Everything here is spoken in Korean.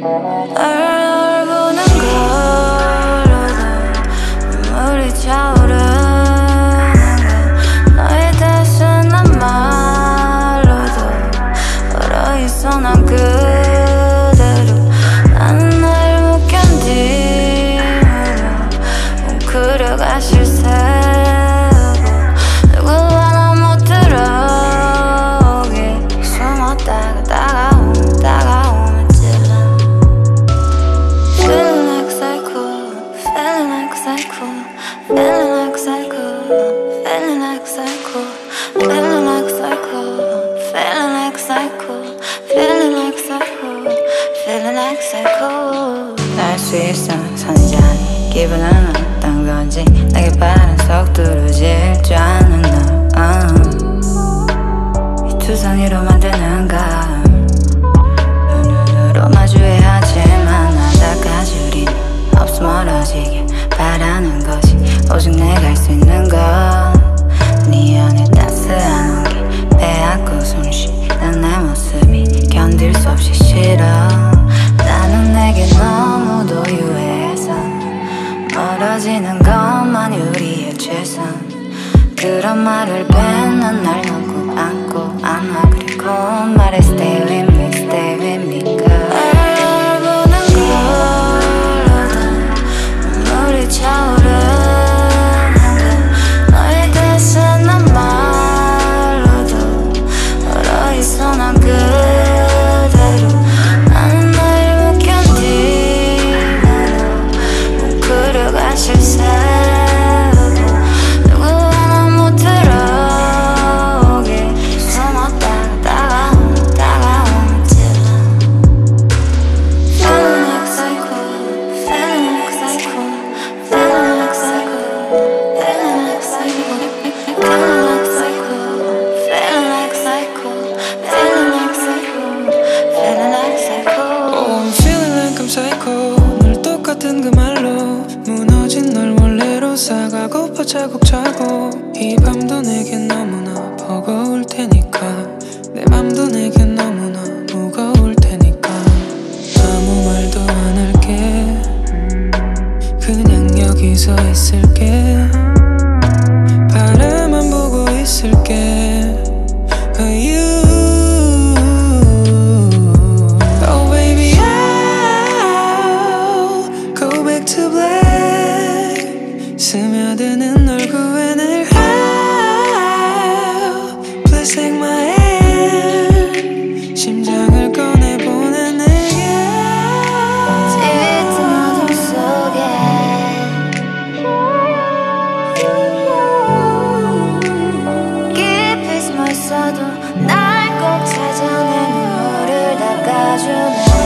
널 보는 걸로도 눈물이 차오르는 건 너의 단순한 말로도 얼어있어 난 그대로. 나는 날 못 견디며 웅크려 가실 새 Feeling like psycho, feeling like psycho, feeling like psycho, feeling like psycho, feeling like psycho. 날수 있어 선전 기분은 어떤 건지 내게 빠른 속도로 질줄 아는 너. Uh. 이 투성이로 만드는 걸. 눈으로 마주해야 하지만 나다가 줄이 없어 멀어지게 바라는 거지 오직 내가 할 수 있는 것 것만이 우리의 최선. 그런 말을 뱉는 날 놓고 안고 안아 그리고 말해 stay with me stay with me 원래로 사가고파 차곡차곡 이 밤도 내겐 너무나 버거울 테니까 내 맘도 내겐 너무나 날 꼭 찾아내 눈물을 닦아주네